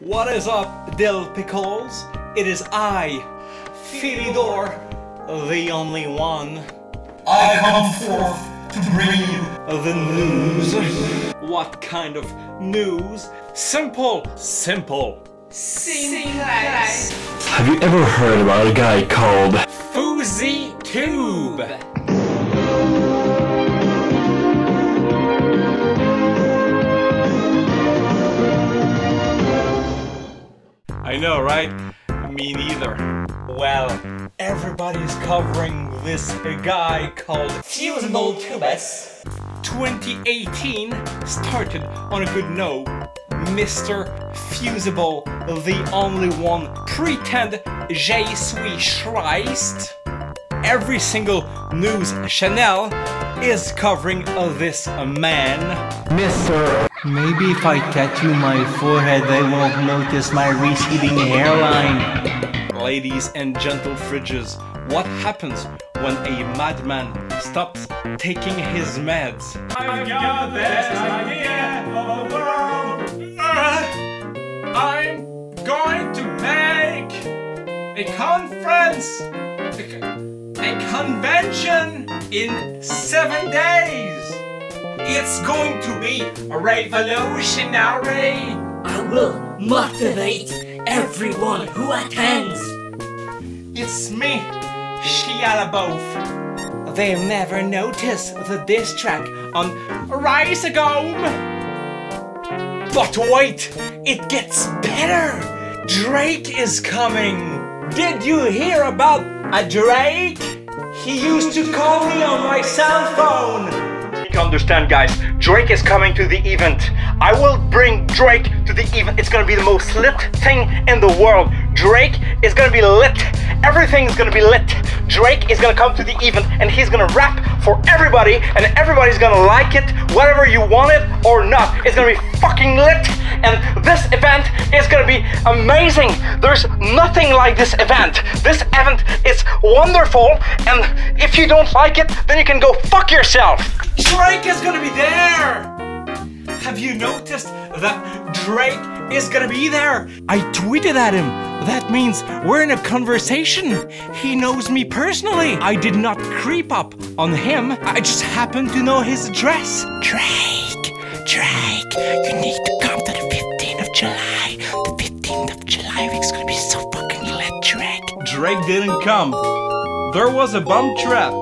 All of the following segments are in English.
What is up, Dill Pickles? It is I, Philidore, the only one. I come forth to bring you The news. What kind of news? Simple, simple. Have you ever heard about a guy called Foozy Tube. I know, right? Me neither. Well, everybody's covering this guy called Fusible Tubes. 2018 started on a good note. Mr. Fusible, the only one, pretend Je suis Christ. Every single news channel is covering this man. Mr. Maybe if I tattoo my forehead, they won't notice my receding hairline. Ladies and gentle fridges, what happens when a madman stops taking his meds? I got this idea of a world. I'm going to make a conference, a, a convention in seven days. It's going to be revolutionary. I will motivate everyone who attends. It's me, Shia LaBeouf. They'll never notice the diss track on Rise Rhizogome. But wait, it gets better. Drake is coming. Did you hear about a Drake? He used to call me on my cell phone. Understand, guys? Drake is coming to the event. I will bring Drake to the event. It's gonna be the most lit thing in the world. Drake is gonna be lit. Everything is gonna be lit. Drake is gonna come to the event and he's gonna rap for everybody, and everybody's gonna like it, whether you want it or not. It's gonna be fucking lit, and this event is gonna be amazing. There's nothing like this event. This event is wonderful, and if you don't like it, then you can go fuck yourself. Drake is gonna be there. Have you noticed that Drake is gonna be there? I tweeted at him. That means we're in a conversation. He knows me personally. I did not creep up on him. I just happened to know his address. Drake, Drake, you need to come to the 15th of July. The 15th of July is gonna be so fucking lit, Drake. Drake didn't come. There was a bump trap.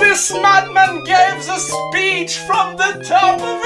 This madman gives a speech from the top of!